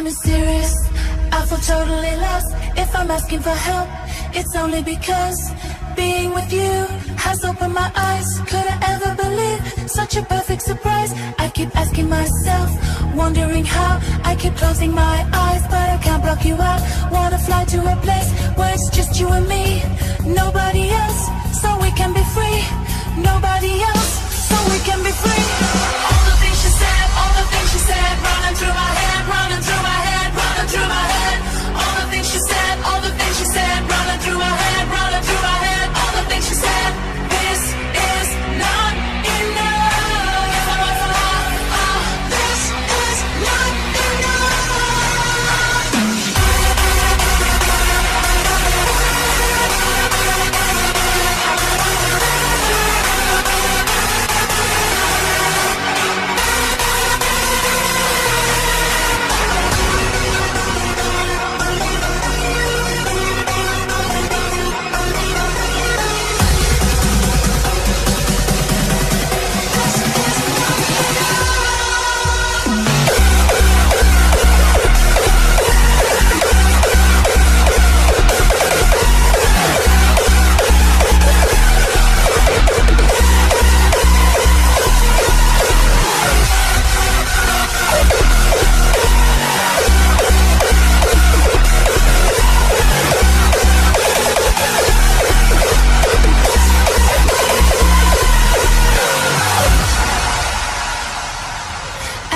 I'm serious. I feel totally lost if I'm asking for help. It's only because being with you has opened my eyes. Could I ever believe such a perfect surprise? I keep asking myself, wondering how. I keep closing my eyes, but I can't block you out. Wanna fly to a place where it's just you and me, nobody else, so we can be free. Nobody else, so we can be free.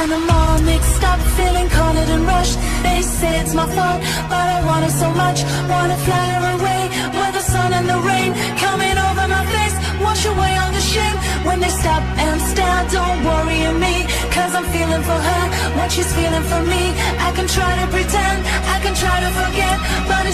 And I'm all mixed up, feeling cornered and rushed. They say it's my fault, but I want it so much. Wanna fly away, with the sun and the rain. Coming over my face, wash away all the shame. When they stop and stare, don't worry me Cause I'm feeling for her, what she's feeling for me I can try to pretend, I can try to forget But it's